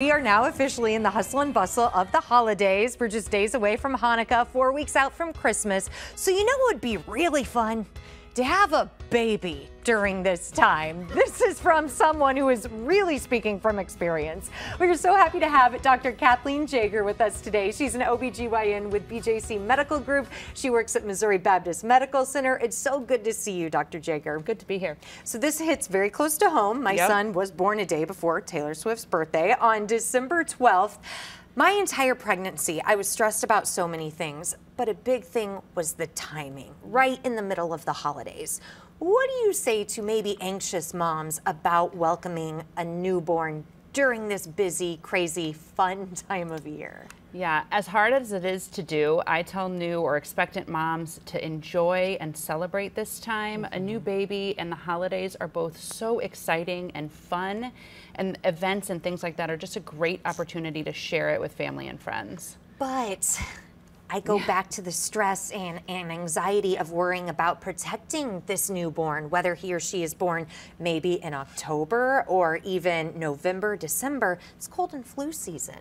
We are now officially in the hustle and bustle of the holidays. We're just days away from Hanukkah, four weeks out from Christmas. So you know what would be really fun? To have a baby during this time. This is from someone who is really speaking from experience. We're so happy to have Dr. Kathleen Jager with us today. She's an OBGYN with BJC Medical Group. She works at Missouri Baptist Medical Center. It's so good to see you, Dr. Jager. Good to be here. So this hits very close to home. My Yep. son was born a day before Taylor Swift's birthday on December 12th. My entire pregnancy, I was stressed about so many things, but a big thing was the timing, right in the middle of the holidays. What do you say to maybe anxious moms about welcoming a newborn during this busy, crazy, fun time of year? Yeah, as hard as it is to do, I tell new or expectant moms to enjoy and celebrate this time. A new mm-hmm. baby and the holidays are both so exciting and fun, and events and things like that are just a great opportunity to share it with family and friends. But I go back to the stress and, and anxiety of worrying about protecting this newborn, whether he or she is born maybe in October or even November, December. It's cold and flu season.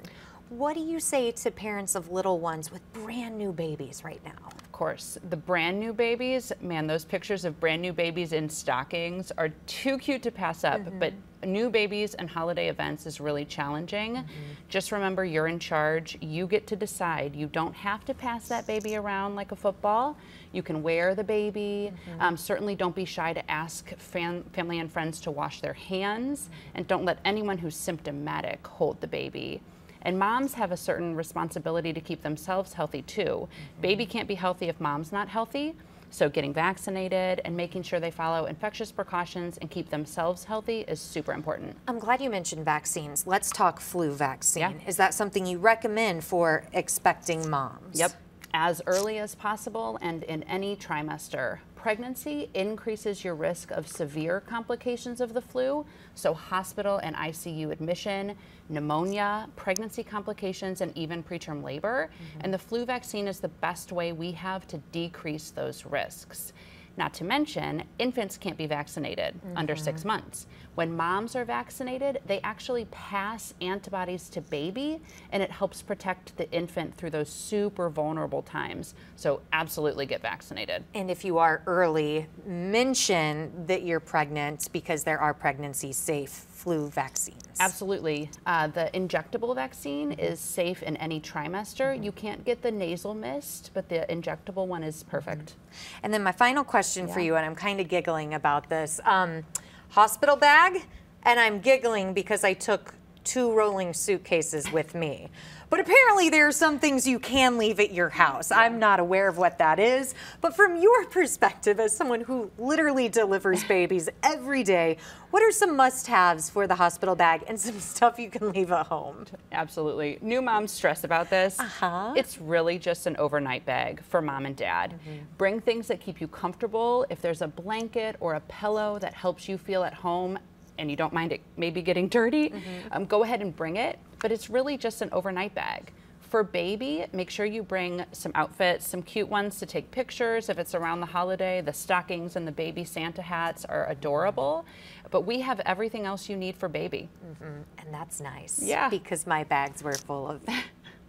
What do you say to parents of little ones with brand new babies right now? Of course, the brand new babies, man, those pictures of brand new babies in stockings are too cute to pass up. Mm-hmm. But new babies and holiday events is really challenging. Mm-hmm. Just remember you're in charge. You get to decide. You don't have to pass that baby around like a football. You can wear the baby. Mm-hmm. Um, certainly don't be shy to ask fam- family and friends to wash their hands. And don't let anyone who's symptomatic hold the baby. And moms have a certain responsibility to keep themselves healthy too. Mm-hmm. Baby can't be healthy if mom's not healthy. So getting vaccinated and making sure they follow infectious precautions and keep themselves healthy is super important. I'm glad you mentioned vaccines. Let's talk flu vaccine. Yeah. Is that something you recommend for expecting moms? Yep. As early as possible and in any trimester. Pregnancy increases your risk of severe complications of the flu, so hospital and ICU admission, pneumonia, pregnancy complications, and even preterm labor. Mm-hmm. And the flu vaccine is the best way we have to decrease those risks. Not to mention, infants can't be vaccinated under six months. When moms are vaccinated, they actually pass antibodies to baby, and it helps protect the infant through those super vulnerable times. So, absolutely get vaccinated. And if you are early, mention that you're pregnant because there are pregnancy safe flu vaccines. Absolutely. Uh, the injectable vaccine is safe in any trimester. You can't get the nasal mist, but the injectable one is perfect. And then my final question for Yeah. you, and I'm kind of giggling about this um, hospital bag, and I'm giggling because I took two rolling suitcases with me. But apparently, there are some things you can leave at your house. I'm not aware of what that is. But from your perspective, as someone who literally delivers babies every day, what are some must haves for the hospital bag and some stuff you can leave at home? Absolutely. New moms stress about this. Uh-huh. It's really just an overnight bag for mom and dad. Bring things that keep you comfortable. If there's a blanket or a pillow that helps you feel at home and you don't mind it maybe getting dirty, um, go ahead and bring it. But it's really just an overnight bag. For baby, make sure you bring some outfits, some cute ones to take pictures if it's around the holiday. The stockings and the baby Santa hats are adorable. But we have everything else you need for baby. And that's nice. Yeah. Because my bags were full of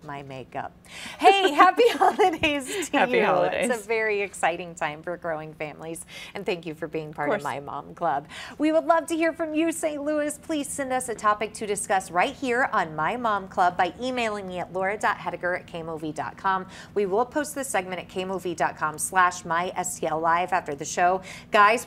my makeup. Hey, happy holidays to Happy you. holidays. It's a very exciting time for growing families. And thank you for being part of, course. my mom club. We would love to hear from you, St. Louis. Please send us a topic to discuss right here on My Mom Club by emailing me at laura.hettiger at kmov.com. We will post this segment at kmov.com slash my STL live after the show. Guys, we